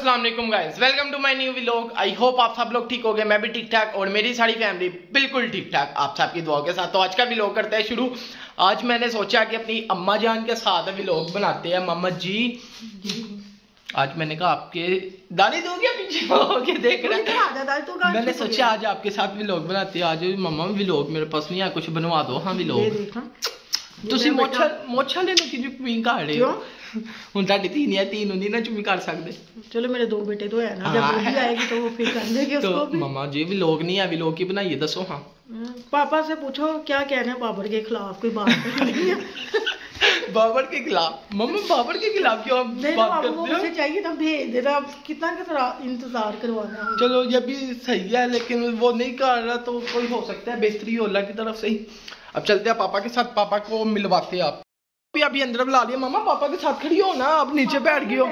अस्सलाम वालेकुम guys welcome to my new vlog I hope आप सब लोग ठीक हो गए। मैं भी ठीक ठाक और मेरी सारी फैमिली बिल्कुल ठीक ठाक। आप सबकी दुआओं के साथ। तो आज का व्लॉग करते हैं शुरू। आज मैंने सोचा कि अपनी अम्मा जान के साथ व्लॉग बनाते हैं। मम्मा जी। आज मैंने कहा आपके दादी दो क्या पीछे। के देख रहे हैं। मैंने सोचा आज आपके साथ व्लॉग बनाते हैं। आज मम्मा व्लॉग मेरे पास नहीं है। कुछ बनवा दो। हाँ व्लॉग ਤੁਸੀਂ ਮੋਛਾ ਮੋਛਾ ਲੈ ਲਓ ਕਿ ਜੋ ਕਮੀ ਕਰ ਰਹੇ ਹੋ ਹੁਣ ਤੁਹਾਡੀ ਧੀ ਹੈ ਧੀ ਨੂੰ ਨਹੀਂ ਨਾ ਚੁਮੀ ਕਰ ਸਕਦੇ चलो मेरे दो बेटे तो है ना जब हाँ। वो भी आएगी तो वो फिर कर देगी तो उसको भी मम्मा जी व्लॉग नहीं है व्लॉग की बनाइए दसो हाँ हम्म, पापा से पूछो क्या कहना है बाबर के खिलाफ कोई बात तो नहीं है बाबर के खिलाफ मम्मा बाबर के खिलाफ क्यों आप नहीं तो बात आपको वो करते मुझे हो चाहिए था भेज देना अब कितना कितना इंतजार करवाना है चलो ये भी सही है लेकिन वो नहीं कर रहा तो कोई हो सकता है बेहतरी हो अल्लाह की तरफ से ही अब चलते हैं पापा के साथ पापा को मिलवाते हैं आप। अभी अभी अंदर बुला लिया मामा पापा के साथ खड़ी हो ना आप नीचे बैठ गई हो।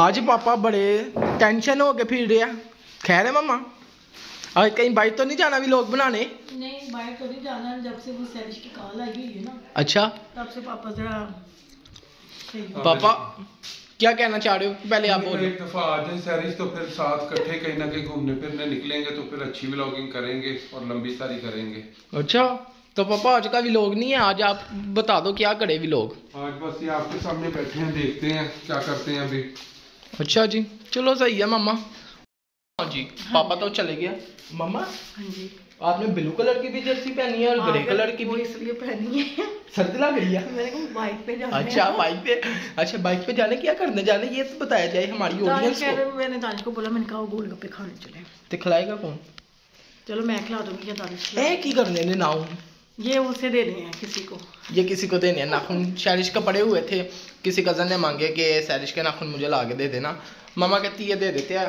आज पापा बड़े टेंशन हो के फिर रहे खैर है मामा? आज कहीं बाइक तो नहीं जाना भी लोग बनाने? नहीं बाहर तो नहीं जाना जब से वो सैरिश की कॉल आई हुई है ना। अच्छा। तब से पापा जरा पापा क्या कहना चाह रहे हो? पहले आप तो बोलो। एक दफ़ा आ जाए सैरिश तो फिर साथ इकट्ठे कहीं ना कहीं घूमने फिरने निकलेंगे तो फिर अच्छी व्लॉगिंग करेंगे और लंबी सारी करेंगे। अच्छा तो पापा आज का व्लॉग नहीं है आज आप बता दो क्या करे व्लॉग आज बस ये आपके सामने बैठे हैं देखते हैं क्या करते हैं अभी। अच्छा जी चलो सही है मामा। हाँ जी पापा तो चले गया मामा? हाँ जी। आपने ब्लू कलर की भी जर्सी पहनी है और ग्रे हाँ, कलर की भी? इसलिए पहनी है। सर्दी लग रही है। बाइक पे जाना अच्छा बाइक पे अच्छा बाइक पे जाने क्या करने? जाने ये तो बताया जाए हमारी ऑडियंस को। मैंने दानिश को बोला मैंने कहा वो गोलगप्पे खाने चले। तो खिलाएगा कौन? चलो मैं खिला दूँगी दानिश ए की करने ने ये उसे देने हैं किसी को। ये किसी को देने हैं। नाखून सैरिश का पड़े हुए थे। किसी कज़न ने मांगे कि सैरिश के नाखून मुझे ला के दे देना। मामा कहती है दे देते हैं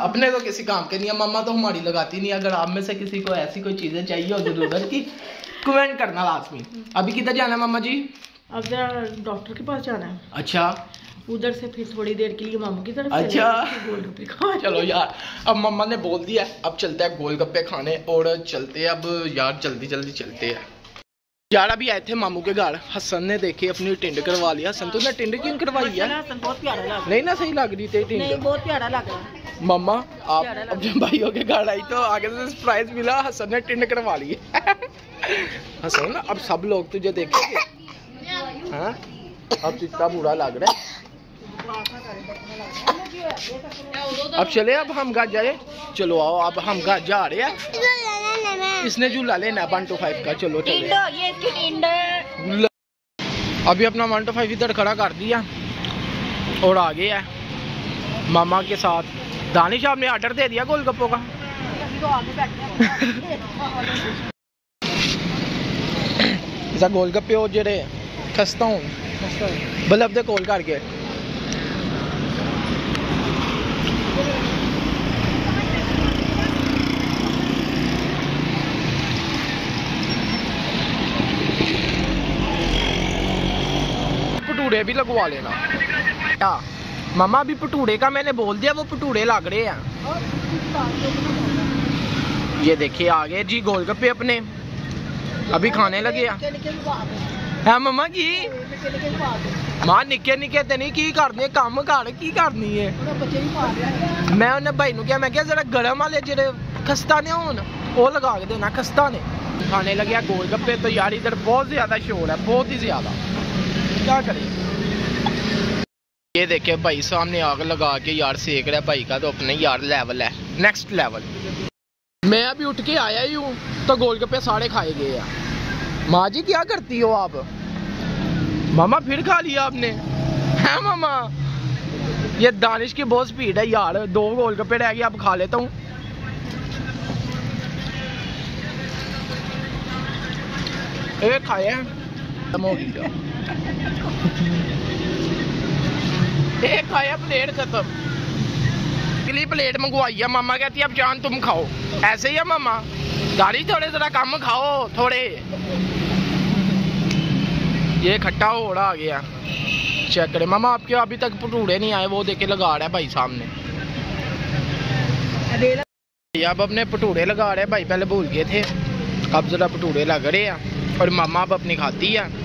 अपने तो किसी काम के नहीं है मामा तो हमारी लगाती नहीं अगर आप में से किसी को ऐसी कोई चीज़ें चाहिए हो ज़रूरत की कमेंट करना लाजमी अभी किधर जाना है मामा जी? अब डॉक्टर के पास जाना है। अच्छा। उधर से फिर थोड़ी देर के लिए मामू की तरफ़ अच्छा। गोलगप्पे खा चलो यार अब मम्मा ने बोल दिया अब चलते हैं गोलगप्पे खाने और चलते हैं अब यार जल्दी जल्दी चलते हैं। यार अभी आए थे मामू के घर। हसन ने देखे अपनी टिंड करवा लिया। हसन तुमने टिंड क्यों करवाई है। नहीं ना सही लग रही थी टिंड। बहुत प्यारा लग रहा मम्मा आप अब जब भाइयों के घर आई तो आगे से सरप्राइज़ मिला हसन ने टिंड करवा ली। हसन अब सब लोग तुझे देखेंगे। हाँ? अब तो इतना बुरा लग रहा है। अब चले अब हम घर जाए चलो आओ अब हम घर जा रहे हैं। इसने झूला लेना वन टू फाइव का चलो चले ल- अभी अपना वन टू फाइव इधर खड़ा कर दिया और आ गया है मामा के साथ। दानिश आपने ऑर्डर दे दिया गोलगप्पों का। तो गोलगप्पे हो जेरे खस्ता हूँ बल्लब दे कोल करके। भी लगवा लेना। क्या मामा अभी भटूरे का मैंने बोल दिया, वो भटूरे लग रहे हैं। ये देखिए, आ गए जी गोलगप्पे अपने। अभी खाने लगे है। हाँ, मामा की माँ निके निके ते नहीं, की करने काम कर, की करनी है? मैं उन्हें भाई नु क्या मैं क्या जरा गर्म वाले जेडे खस्ता ने होन वो लगा के देना खस्ता ने। खाने लगे गोलगप्पे तो यार इधर बहुत ज़्यादा शोर है, बहुत ही ज़्यादा। क्या करें? ये देखिए भाई, सामने आग लगा के यार सेक रहा है भाई का तो अपने यार लेवल है। नेक्स्ट लेवल मैं अभी उठ के आया ही हूँ तो गोलगप्पे सारे खाए गए हैं। माँ जी, क्या करती हो आप? मामा, फिर खा लिया आपने। है मामा? ये दानिश की बहुत स्पीड है यार। दो गोलगप्पे रह गए आप खा लेता हूँ। एक खाए हैं। प्लेट मंगवाई है, मामा कहती है, अब जान तुम खाओ। ऐसे ही है मामा। गाड़ी थोड़े, जरा कम खाओ, थोड़े। ये खट्टा होड़ा आ गया। चेक करें। मामा, आपके अभी तक भटूरे नहीं आए, वो देखे लगा रहा है भाई सामने। अब अपने भटूरे लगा रहे भाई पहले भूल गए थे। अब जरा भटूरे लग रहे हैं, और मामा अब अपनी खाती है।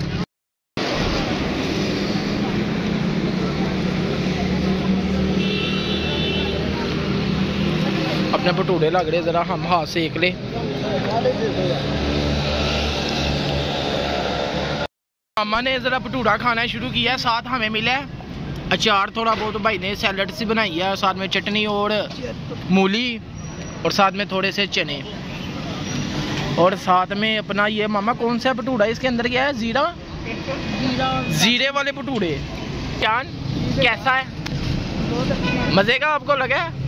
अपने भटूरे लग रहे, ज़रा हम हाथ सेक ले। मामा ने ज़रा भटूरा खाना शुरू किया है साथ हमें मिला है। अचार थोड़ा बहुत भाई ने सैलड सी बनाई है, साथ में चटनी और मूली, और साथ में थोड़े से चने। और साथ में अपना ये, मामा, कौन सा भटूरा इसके अंदर क्या है? जीरा? जीरे वाले भटूरे। क्या कैसा है? मज़े का आपको लगा है?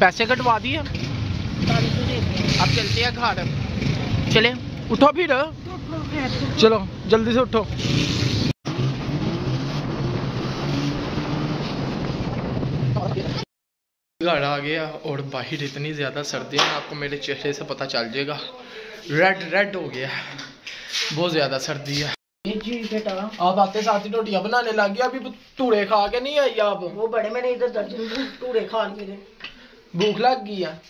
पैसे कटवा दिए। अब चलते हैं घर। चले उठो फिर। चलो जल्दी से उठो। घर आ गया और बाहर इतनी ज़्यादा सर्दी है आपको मेरे चेहरे से पता चल जाएगा। रेड रेड हो गया। बहुत ज़्यादा सर्दी है। जी आप आते साथ ही रोटियाँ बनाने लग गया। अभी टूड़े खा के नहीं आई आप? वो बड़े मैंने इधर दर्जन भटूरे खा लिए भूख लग गई है।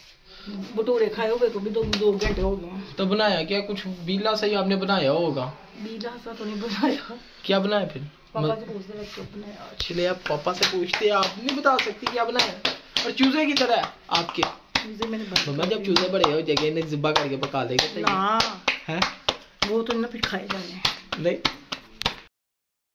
भटूरे खाए हुए को भी दो दो घंटे हो गए। तो बनाया क्या कुछ? बीला सही आपने बनाया होगा? बीला सा तो नहीं बनाया। क्या बनाया फिर? पापा से पूछते चलिए आप पापा से पूछते आप नहीं बता सकती क्या बनाया। और चूजे की तरह आपके। चीज़ें मैंने बना मम्मा जब चूजे बड़े हो जाएँगे इन्हें जिब्बा करके पका देंगे तो ना है। वो तो ना फिर खाए जाने। नहीं।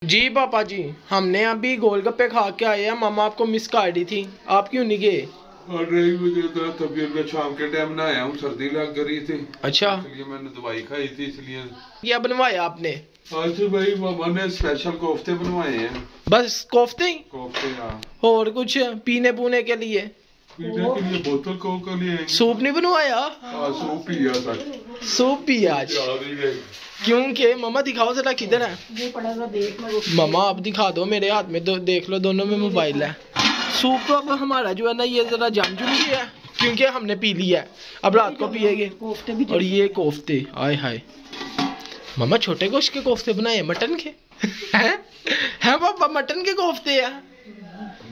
जी पापा जी हमने अभी गोलगप्पे खा के आए हैं। मामा आपको मिस कर दी थी। आप क्यों नहीं गए? और मुझे तो तबीयत का शाम के टाइम ना आया हूँ सर्दी लग गई थी। अच्छा। इसलिए मैंने दवाई खाई थी इसलिए क्या बनवाया आपने? आज भाई मामा ने स्पेशल कोफ्ते बनवाए हैं। बस कोफ्ते? कोफ्ते हाँ। और कुछ पीने पूने के लिए? पीने के लिए बोतल कोक लिए सूप नहीं बनवाया? हाँ सूप पिया आज। क्योंकि मम्मा दिखाओ जरा किधर है? मम्मा आप दिखा दो मेरे हाथ में दो देख लो दोनों में मोबाइल है। सूप तो अब हमारा जो है ना ये जरा जम चुकी है क्योंकि हमने पी लिया है। अब रात को पिएगे। कोफ्ते भी और ये कोफ्ते आय हाय। मम्मा छोटे गोश्त के कोफ्ते बनाए मटन के? हैं? हैं पापा मटन के कोफ्ते हैं?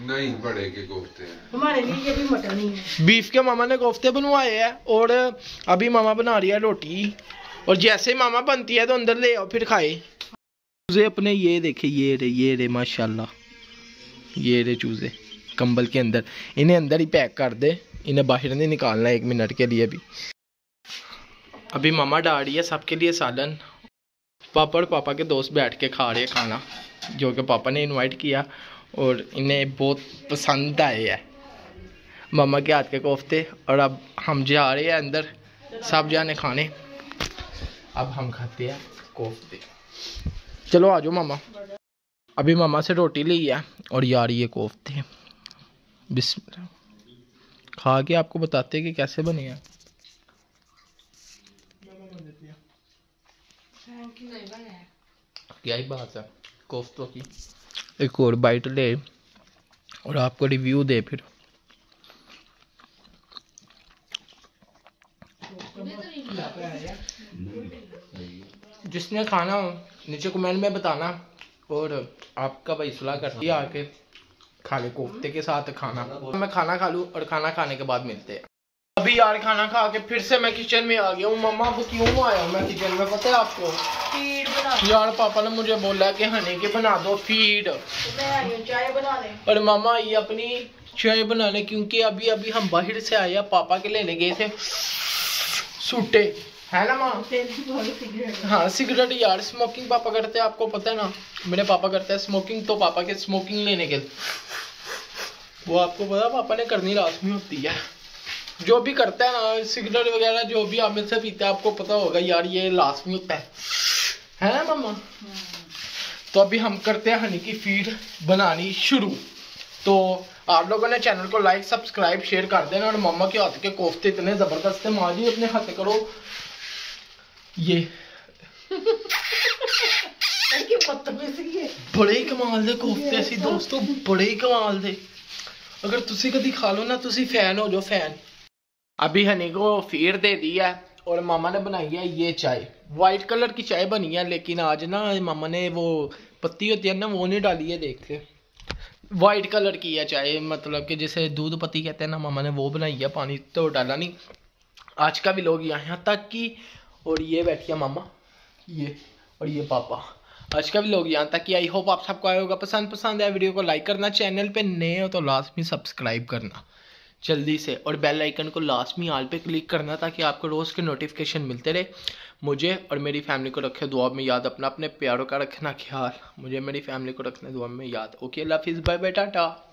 नहीं बड़े के कोफ्ते हैं। हमारे लिए ये भी मटन ही है। बीफ के मामा ने कोफ्ते बनवाए हैं और अभी मामा बना रही है रोटी। और जैसे ही मामा बनती है तो अंदर ले आओ फिर खाए। चूजे अपने ये देखे ये रे ये रे माशाल्लाह। ये रे चूजे। कंबल के अंदर। इन्हें अंदर ही पैक कर दे। इन्हें बाहर नहीं निकालना, एक मिनट के लिए भी अभी मामा डाल रही है, सबके लिए सालन। पापा और पापा के दोस्त बैठ के खा रहे हैं खाना, जो कि पापा ने इनवाइट किया, और इन्हें बहुत पसंद आए है। मामा के हाथ के कोफ्ते, और अब हम जा रहे हैं अंदर। सब जाने खाने। अब हम खाते हैं कोफ्ते। चलो आ जाओ मामा। अभी मामा से रोटी ली है, और यार ये कोफ्ते। बिस्मिल्लाह। खा के आपको बताते हैं कि कैसे बने हैं। क्या ही बात है, कोफ्तों की। एक और बाइट ले, और आपको रिव्यू दे फिर। जिसने खाना हो, नीचे कमेंट में बताना, और आपका भाई सलाह कर दिया आके खा ले कोफ्ते के साथ खाना। मैं खाना खा लूँ और खाना खाने के बाद मिलते हैं। अभी यार खाना खा के फिर से मैं किचन में आ गया हूँ। मम्मा अब क्यों आया हूँ मैं किचन में? पता है आपको? फ़ीड बना यार पापा ने मुझे बोला कि हनी के बना दो फ़ीड मैं आई चाय बना और मामा आई अपनी चाय बनाने क्योंकि अभी अभी हम बाहर से आए पापा के लेने गए थे। सूटे। है ना माँ? सिगरेट हाँ। सिगरेट यार स्मोकिंग पापा करते हैं आपको पता है ना? मेरे पापा करते हैं स्मोकिंग तो पापा के स्मोकिंग लेने के वो आपको पता पापा ने करनी लाजमी होती है। जो भी करता है ना सिगरेट वगैरह जो भी आप में से पीते हैं आपको पता होगा यार ये लाजमी होता है। है ना मम्मा तो अभी हम करते हैं हनी की फ़ीड बनानी शुरू। तो आप लोगों ने चैनल को लाइक सब्सक्राइब शेयर कर देना और मम्मा के हाथ के कोफ्ते इतने ज़बरदस्त है। माँ जी अपने हाथ करो। ये की बदतमीजी है ਬੜੇ ਹੀ ਕਮਾਲ ਦੇ ਕੋਫਤੇ ਸੀ ਦੋਸਤੋ ਬੜੇ ਹੀ ਕਮਾਲ ਦੇ ਅਗਰ ਤੁਸੀਂ ਕਦੀ ਖਾ ਲਓ ਨਾ ਤੁਸੀਂ ਫੈਨ ਹੋ ਜਾਓ ਫੈਨ अभी हनी को फीर दे दी है और मामा ने बनाई है ये चाय वाइट कलर की चाय बनी है लेकिन आज ना मामा ने वो पत्ती होती है ना वो नहीं डाली है देख ले वाइट कलर की है चाय मतलब कि जैसे दूध पत्ती कहते हैं ना मामा ने वो बनाई है पानी तो डाला नहीं आज का भी लोग यहाँ तक कि और ये बैठिया मामा, ये और ये पापा। आज का भी लोग यहाँ तक कि आई होप आप सबको आया होगा। पसंद पसंद आया वीडियो को लाइक करना चैनल पे नए हो तो लास्ट में सब्सक्राइब करना। जल्दी से, और बेल आइकन को लास्ट में आल पे क्लिक करना ताकि आपको रोज़ के नोटिफिकेशन मिलते रहे। मुझे और मेरी फैमिली को रखे दुआ में याद अपना अपने प्यारों का रखना ख्याल। मुझे, मेरी फैमिली को रखना दुआ में याद। ओके अल्लाह हाफिज़ बाय बाय टाटा